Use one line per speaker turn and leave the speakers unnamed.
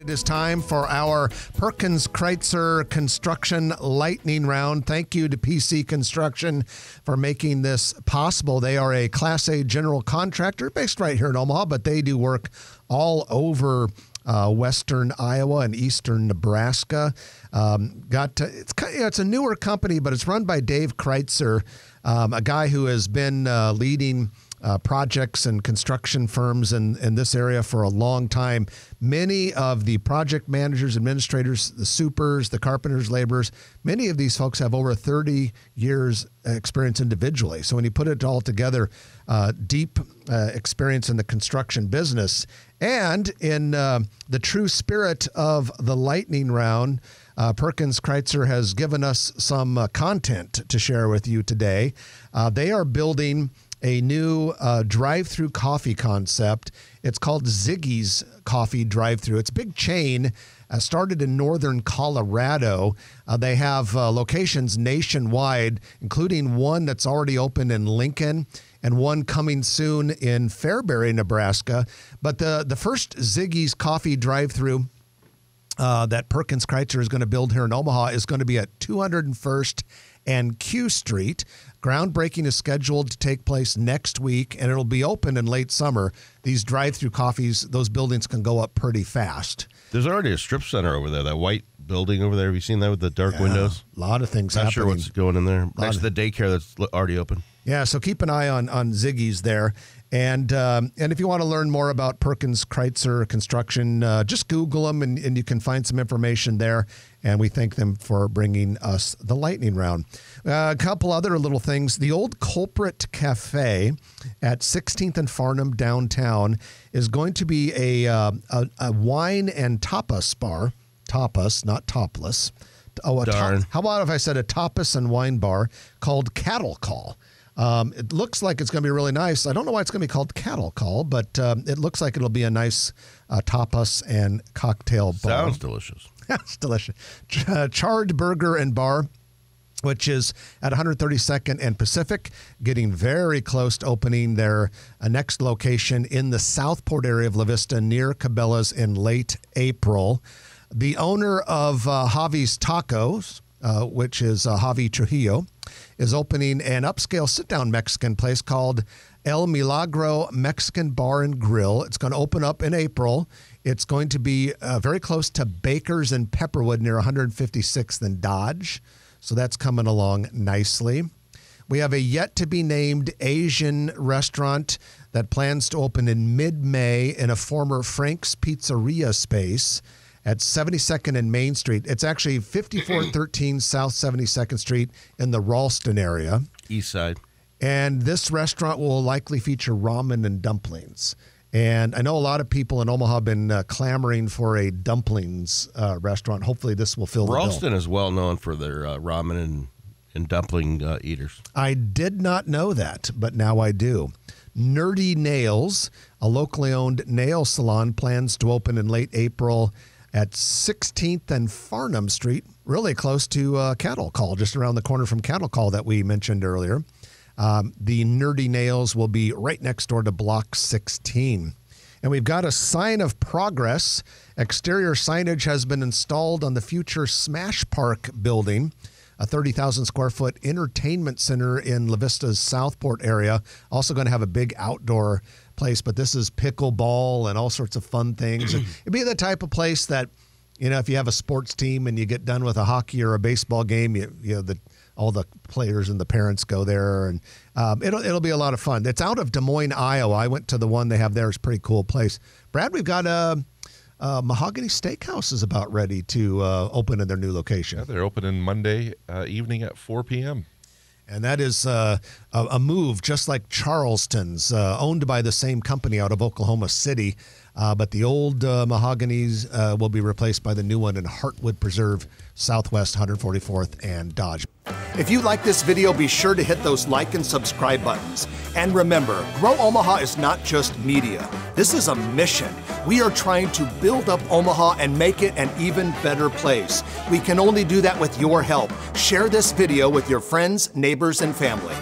It is time for our Perkins Kreitzer Construction Lightning Round. Thank you to PC Construction for making this possible. They are a Class A general contractor based right here in Omaha, but they do work all over uh, western Iowa and eastern Nebraska. Um, got to, it's you know, it's a newer company, but it's run by Dave Kreitzer, um, a guy who has been uh, leading uh, projects and construction firms in, in this area for a long time. Many of the project managers, administrators, the supers, the carpenters, laborers, many of these folks have over 30 years experience individually. So when you put it all together, uh, deep uh, experience in the construction business and in uh, the true spirit of the lightning round. Uh, Perkins Kreitzer has given us some uh, content to share with you today. Uh, they are building a new uh, drive-through coffee concept. It's called Ziggy's Coffee Drive-Through. It's a big chain. Uh, started in northern Colorado. Uh, they have uh, locations nationwide, including one that's already open in Lincoln and one coming soon in Fairbury, Nebraska. But the the first Ziggy's Coffee Drive-Through. Uh, that Perkins Kreitzer is going to build here in Omaha is going to be at 201st and Q Street. Groundbreaking is scheduled to take place next week and it'll be open in late summer. These drive through coffees, those buildings can go up pretty fast.
There's already a strip center over there, that white building over there. Have you seen that with the dark
Yeah,
windows?
A lot of things
Not
happening.
sure what's going in there. Next
of-
to the daycare that's already open.
Yeah, so keep an eye on on Ziggy's there, and um, and if you want to learn more about Perkins Kreitzer Construction, uh, just Google them, and, and you can find some information there. And we thank them for bringing us the lightning round. Uh, a couple other little things: the old Culprit Cafe at 16th and Farnam downtown is going to be a uh, a, a wine and tapas bar. Tapas, not topless. Oh, top-
Darn.
how about if I said a tapas and wine bar called Cattle Call? Um, it looks like it's going to be really nice. I don't know why it's going to be called Cattle Call, but um, it looks like it'll be a nice uh, tapas and cocktail bar.
Sounds delicious.
That's delicious. Ch- uh, charred Burger and Bar, which is at 132nd and Pacific, getting very close to opening their uh, next location in the Southport area of La Vista near Cabela's in late April. The owner of uh, Javi's Tacos, uh, which is uh, Javi Trujillo, is opening an upscale sit down Mexican place called El Milagro Mexican Bar and Grill. It's going to open up in April. It's going to be uh, very close to Baker's and Pepperwood near 156th and Dodge. So that's coming along nicely. We have a yet to be named Asian restaurant that plans to open in mid May in a former Frank's Pizzeria space at 72nd and Main Street. It's actually 5413 South 72nd Street in the Ralston area.
East side.
And this restaurant will likely feature ramen and dumplings. And I know a lot of people in Omaha have been uh, clamoring for a dumplings uh, restaurant. Hopefully, this will fill the bill.
Ralston is well known for their uh, ramen and, and dumpling uh, eaters.
I did not know that, but now I do. Nerdy Nails, a locally owned nail salon, plans to open in late April at 16th and Farnam Street, really close to uh, Cattle Call, just around the corner from Cattle Call that we mentioned earlier. Um, the Nerdy Nails will be right next door to Block 16. And we've got a sign of progress. Exterior signage has been installed on the future Smash Park building, a 30,000 square foot entertainment center in La Vista's Southport area. Also going to have a big outdoor place, but this is pickleball and all sorts of fun things. It'd be the type of place that, you know, if you have a sports team and you get done with a hockey or a baseball game, you, you know, the all the players and the parents go there, and um, it'll it'll be a lot of fun. It's out of Des Moines, Iowa. I went to the one they have there. It's a pretty cool place. Brad, we've got a, uh Mahogany Steakhouse is about ready to uh, open in their new location.
Yeah, they're opening Monday uh, evening at 4 p.m.
And that is uh, a, a move just like Charleston's, uh, owned by the same company out of Oklahoma City. Uh, but the old uh, Mahoganies uh, will be replaced by the new one in Heartwood Preserve, Southwest 144th and Dodge. If you like this video, be sure to hit those like and subscribe buttons. And remember, Grow Omaha is not just media, this is a mission. We are trying to build up Omaha and make it an even better place. We can only do that with your help. Share this video with your friends, neighbors, and family.